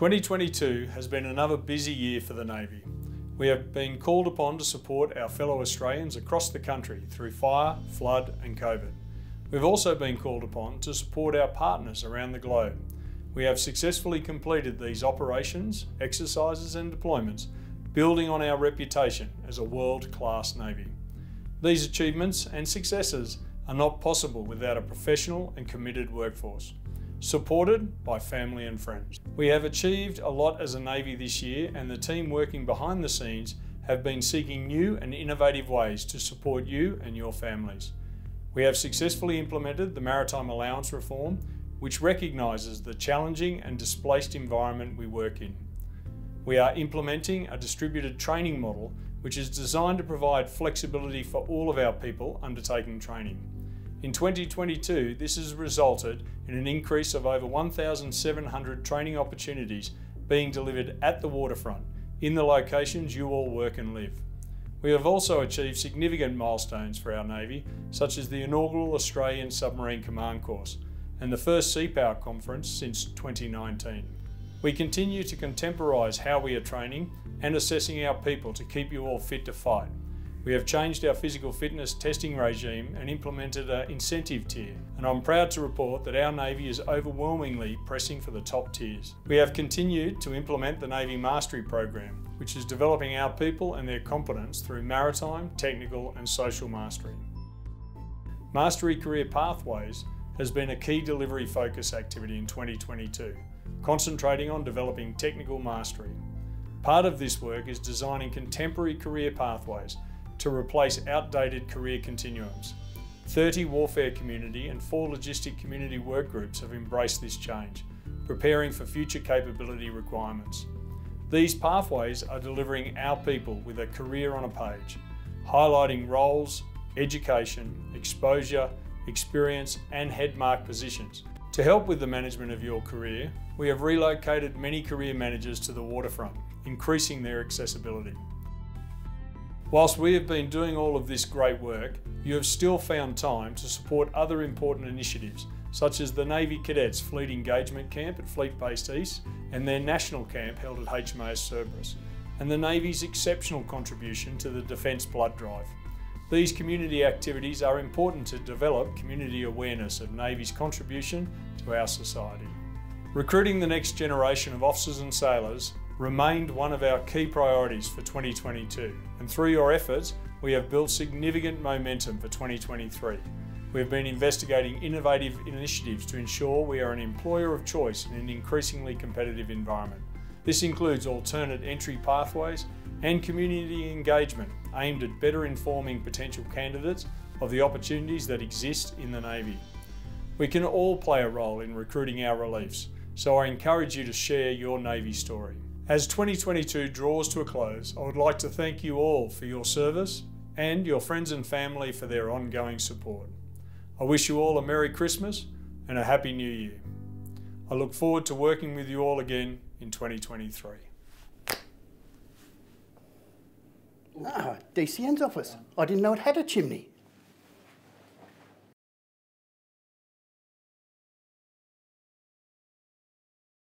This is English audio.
2022 has been another busy year for the Navy. We have been called upon to support our fellow Australians across the country through fire, flood and COVID. We've also been called upon to support our partners around the globe. We have successfully completed these operations, exercises and deployments, building on our reputation as a world-class Navy. These achievements and successes are not possible without a professional and committed workforce, supported by family and friends. We have achieved a lot as a Navy this year and the team working behind the scenes have been seeking new and innovative ways to support you and your families. We have successfully implemented the Maritime Allowance Reform, which recognises the challenging and displaced environment we work in. We are implementing a distributed training model which is designed to provide flexibility for all of our people undertaking training. In 2022, this has resulted in an increase of over 1,700 training opportunities being delivered at the waterfront in the locations you all work and live. We have also achieved significant milestones for our Navy, such as the inaugural Australian Submarine Command Course and the first Sea Power Conference since 2019. We continue to contemporise how we are training and assessing our people to keep you all fit to fight. We have changed our physical fitness testing regime and implemented an incentive tier, and I'm proud to report that our Navy is overwhelmingly pressing for the top tiers. We have continued to implement the Navy Mastery Program, which is developing our people and their competence through maritime, technical and social mastery. Mastery Career Pathways has been a key delivery focus activity in 2022, concentrating on developing technical mastery. Part of this work is designing contemporary career pathways to replace outdated career continuums. 30 warfare community and four logistic community work groups have embraced this change, preparing for future capability requirements. These pathways are delivering our people with a career on a page, highlighting roles, education, exposure, experience and headmark positions. To help with the management of your career, we have relocated many career managers to the waterfront, increasing their accessibility. Whilst we have been doing all of this great work, you have still found time to support other important initiatives such as the Navy Cadets Fleet Engagement Camp at Fleet Base East and their national camp held at HMAS Cerberus, and the Navy's exceptional contribution to the Defence Blood Drive. These community activities are important to develop community awareness of Navy's contribution to our society. Recruiting the next generation of officers and sailors remained one of our key priorities for 2022, and through your efforts, we have built significant momentum for 2023. We have been investigating innovative initiatives to ensure we are an employer of choice in an increasingly competitive environment. This includes alternate entry pathways and community engagement aimed at better informing potential candidates of the opportunities that exist in the Navy. We can all play a role in recruiting our reliefs, so I encourage you to share your Navy story. As 2022 draws to a close, I would like to thank you all for your service and your friends and family for their ongoing support. I wish you all a Merry Christmas and a Happy New Year. I look forward to working with you all again in 2023. Ah, DCN's office. I didn't know it had a chimney.